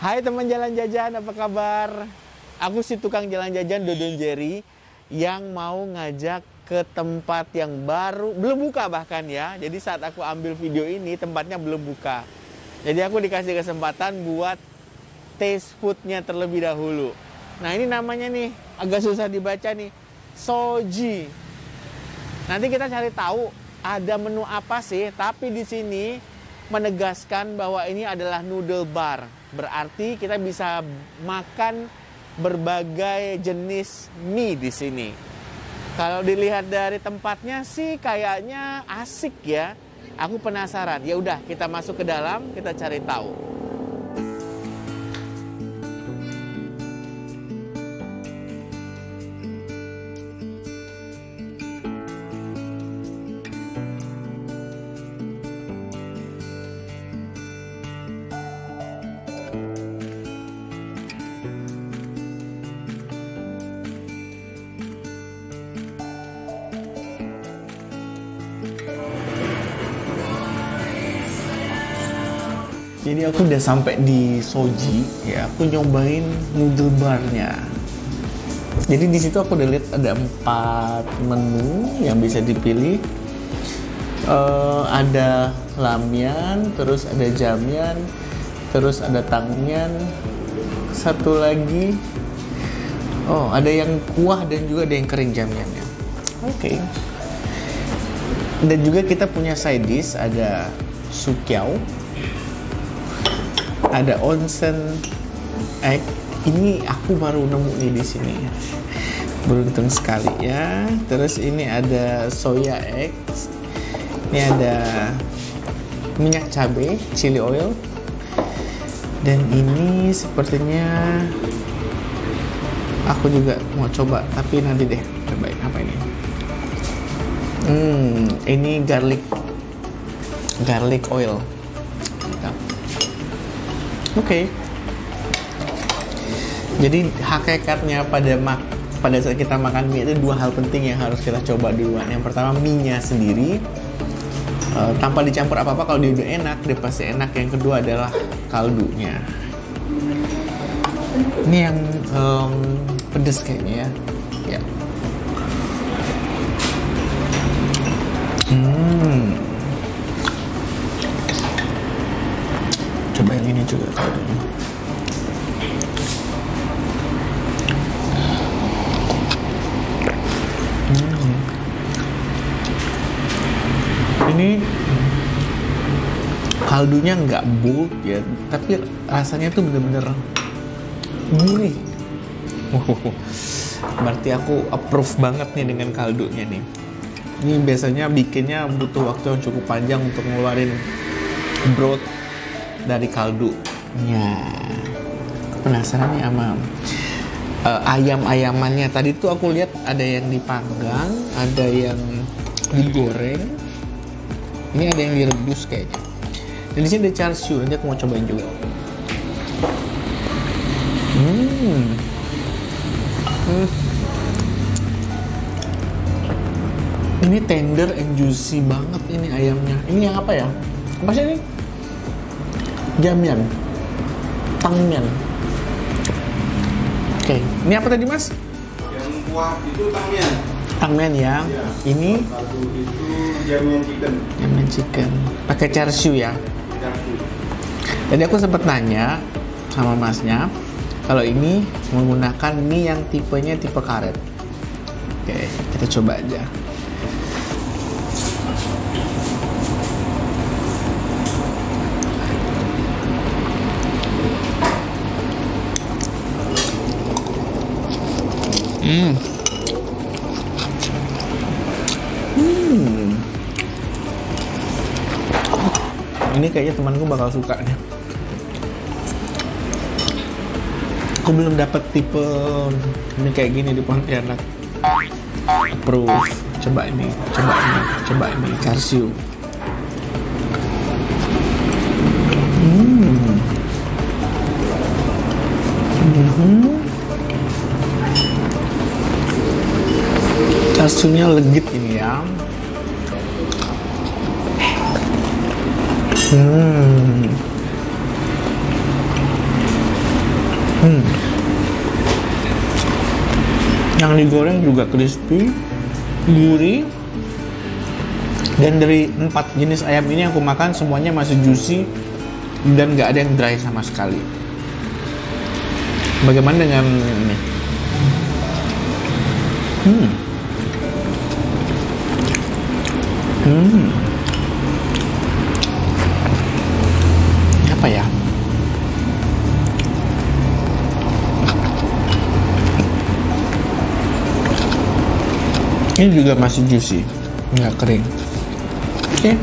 Hai teman jalan jajan, apa kabar? Aku si tukang jalan jajan Dodon Jerry yang mau ngajak ke tempat yang baru, belum buka bahkan ya. Jadi saat aku ambil video ini tempatnya belum buka. Jadi aku dikasih kesempatan buat taste foodnya terlebih dahulu. Nah ini namanya nih agak susah dibaca nih, soji. Nanti kita cari tahu ada menu apa sih, tapi di sini menegaskan bahwa ini adalah noodle bar. Berarti kita bisa makan berbagai jenis mie di sini. Kalau dilihat dari tempatnya sih kayaknya asik ya. Aku penasaran. Ya udah, kita masuk ke dalam, kita cari tahu. Jadi aku udah sampai di Soji, ya aku nyobain noodle barnya. Jadi di situ aku udah lihat ada empat menu yang bisa dipilih. Eh, ada lamian, terus ada jamian, terus ada tangmian, satu lagi, oh ada yang kuah dan juga ada yang kering jamiannya. Oke. Dan juga kita punya side dish, ada sukiao, ada onsen. Egg ini aku baru nemu nih di sini. Beruntung sekali ya. Terus ini ada soya egg. Ini ada minyak cabai chili oil. Dan ini sepertinya aku juga mau coba tapi nanti deh cobain apa ini. Hmm ini garlic. Garlic oil Oke. Okay. Jadi hakikatnya pada mak pada saat kita makan mie itu dua hal penting yang harus kita coba duluan. Yang pertama mie-nya sendiri uh, tanpa dicampur apa-apa kalau dia udah enak, dia pasti enak. Yang kedua adalah kaldunya. Ini yang um, pedes kayaknya ya. Ya. Hmm. Juga kaldunya hmm. ini kaldunya nggak bold ya tapi rasanya tuh bener-bener gurih. Berarti aku approve banget nih dengan kaldunya nih. Ini biasanya bikinnya butuh waktu yang cukup panjang untuk ngeluarin broth dari kaldunya. Penasaran nih sama uh, ayam-ayamannya. Tadi tuh aku lihat ada yang dipanggang, ada yang digoreng. Ini ada yang direbus kayaknya. Dan di sini ada char siu. Nanti aku mau cobain juga. Hmm. hmm. Ini tender and juicy banget ini ayamnya. Ini yang apa ya? Apa sih ini? Jamian tangmian oke ini apa tadi mas? Yang kuah itu tangmian tangmian ya, ya. ini? Satu itu jamian chicken. Jamian chicken. Pakai char siu ya? Char siu jadi aku sempat nanya sama masnya kalau ini menggunakan mie yang tipenya tipe karet. Oke kita coba aja Hmm. Ini kayaknya temanku bakal suka nih. Aku belum dapat tipe ini kayak gini di Pontianak. Approve. Coba ini, coba ini, coba ini, char Casunya legit ini ya. Hmm. Hmm. Yang digoreng juga crispy, gurih. Dan dari empat jenis ayam ini aku makan semuanya masih juicy dan nggak ada yang dry sama sekali. Bagaimana dengan ini? Hmm. Hmm. Apa ya? Ini juga masih juicy, nggak kering. Oke.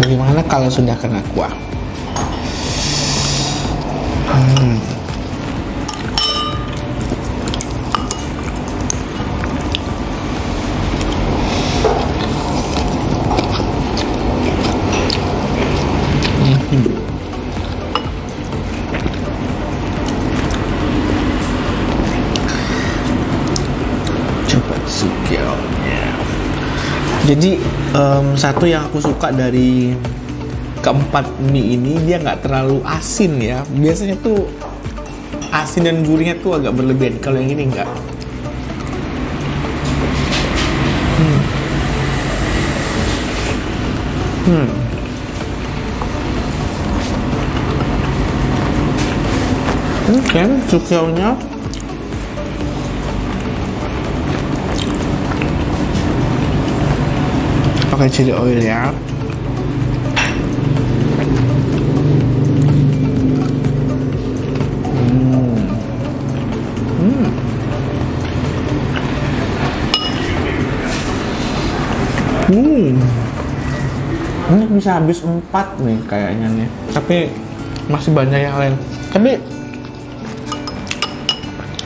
Bagaimana kalau sudah kena kuah? Hmm. Jadi em, satu yang aku suka dari keempat mie ini dia nggak terlalu asin ya. Biasanya tuh asin dan gurihnya tuh agak berlebihan. Kalau yang ini nggak. Hmm. Hmm. Oke, cukionya pakai chili oil ya. Hmm. Hmm. Ini bisa habis empat nih kayaknya nih. Tapi masih banyak yang lain. Tapi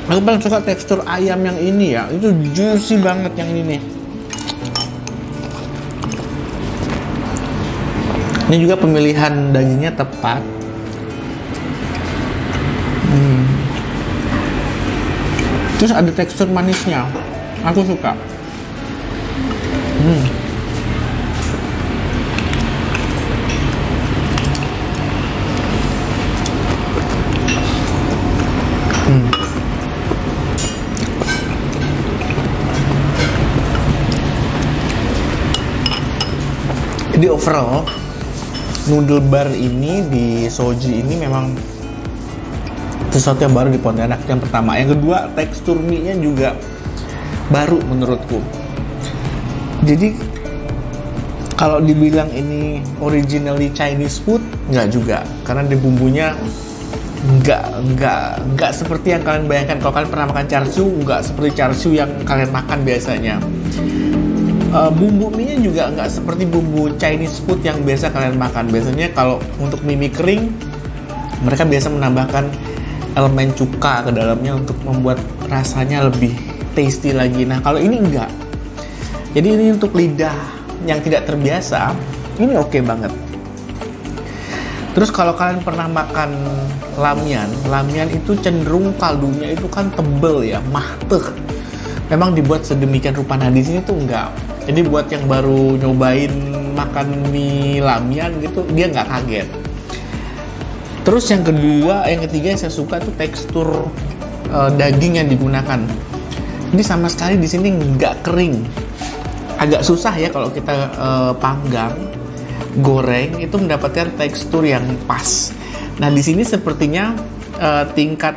aku paling suka tekstur ayam yang ini ya. Itu juicy banget yang ini. Ini juga pemilihan dagingnya tepat. Hmm. Terus ada tekstur manisnya. Aku suka. Hmm. Hmm. Jadi overall noodle bar ini di Soji ini memang sesuatu yang baru di Pontianak. Yang pertama. Yang kedua tekstur mie nya juga baru menurutku. Jadi kalau dibilang ini originally Chinese food nggak juga. Karena di bumbunya nggak nggak nggak seperti yang kalian bayangkan. Kalau kalian pernah makan char siu nggak seperti char siu yang kalian makan biasanya Uh, bumbu mie nya juga nggak seperti bumbu Chinese food yang biasa kalian makan. Biasanya kalau untuk mie, mie kering, mereka biasa menambahkan elemen cuka ke dalamnya untuk membuat rasanya lebih tasty lagi. Nah kalau ini enggak. Jadi ini untuk lidah yang tidak terbiasa, ini oke okay banget. Terus kalau kalian pernah makan lamian, lamian itu cenderung kaldunya itu kan tebel ya, mahteh. Memang dibuat sedemikian rupa. Nah di sini tuh enggak. Jadi buat yang baru nyobain makan mie lamian gitu, dia nggak kaget. Terus yang kedua, yang ketiga yang saya suka tuh tekstur uh, daging yang digunakan. Jadi sama sekali di sini nggak kering. Agak susah ya kalau kita uh, panggang, goreng itu mendapatkan tekstur yang pas. Nah di sini sepertinya uh, tingkat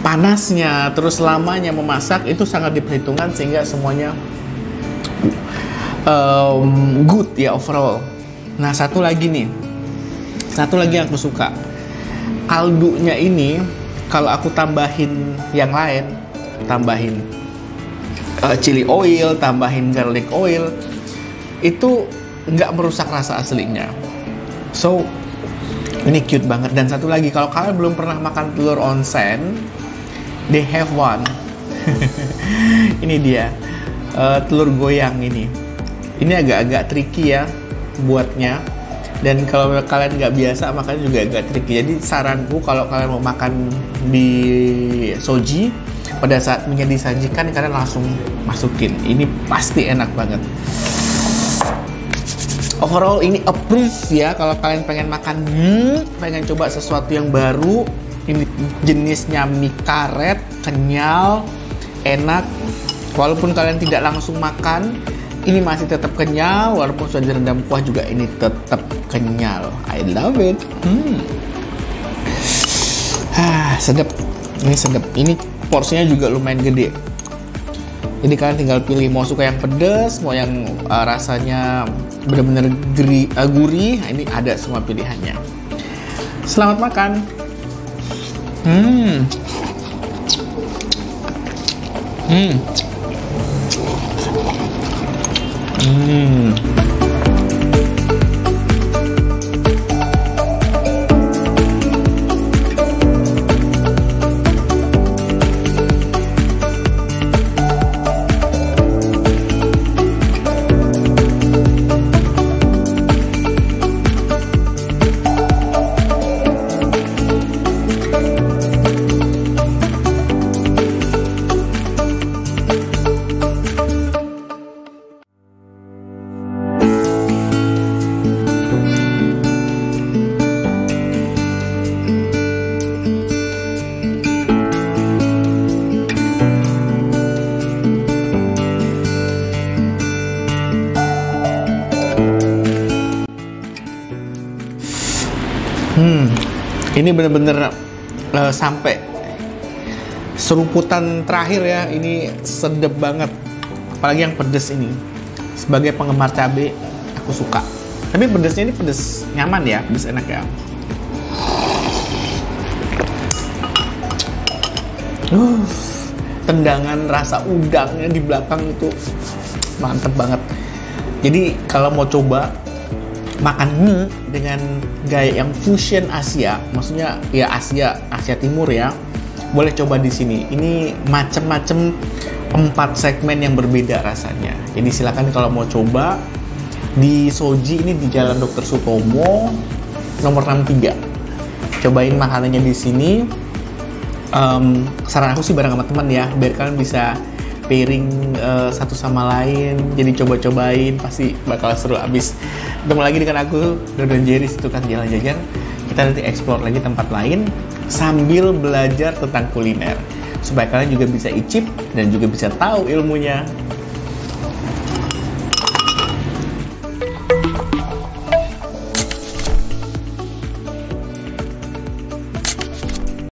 panasnya terus lamanya memasak itu sangat diperhitungkan sehingga semuanya um, good ya overall. Nah satu lagi nih, satu lagi yang aku suka kaldunya ini kalau aku tambahin yang lain, tambahin uh, chili oil, tambahin garlic oil, itu nggak merusak rasa aslinya. So ini cute banget dan satu lagi kalau kalian belum pernah makan telur onsen, they have one. ini dia uh, telur goyang ini ini agak-agak tricky ya buatnya. Dan kalau kalian nggak biasa makan juga agak tricky. Jadi saranku kalau kalian mau makan di soji pada saat minyak disajikan kalian langsung masukin. Ini pasti enak banget. Overall ini approve ya kalau kalian pengen makan. Mie, pengen coba sesuatu yang baru. Ini jenisnya mie karet, kenyal, enak. Walaupun kalian tidak langsung makan, ini masih tetap kenyal. Walaupun sudah direndam kuah juga ini tetap kenyal. I love it. Hmm. Ah, sedap. Ini sedap. Ini porsinya juga lumayan gede. Jadi kalian tinggal pilih mau suka yang pedas, mau yang uh, rasanya benar-benar uh, gurih. Nah, ini ada semua pilihannya. Selamat makan. Hmm. Hmm. Hmm. Ini bener-bener uh, sampai seruputan terakhir ya. Ini sedap banget, apalagi yang pedes ini. Sebagai penggemar cabe, aku suka. Tapi pedesnya ini pedes nyaman ya, pedes enak ya. Uh, tendangan rasa udangnya di belakang itu mantep banget. Jadi kalau mau coba makan mie dengan gaya yang fusion Asia, maksudnya ya Asia, Asia Timur ya, boleh coba di sini. Ini macem-macem empat segmen yang berbeda rasanya. Jadi silakan kalau mau coba di Soji ini di Jalan Dr. Sutomo nomor 63. Cobain makanannya di sini. Um, saran aku sih bareng sama teman ya, biar kalian bisa pairing uh, satu sama lain jadi coba-cobain pasti bakal seru abis ketemu lagi dengan aku Dodon Jerry tukang jalan jajan kita nanti explore lagi tempat lain sambil belajar tentang kuliner. Supaya kalian juga bisa icip dan juga bisa tahu ilmunya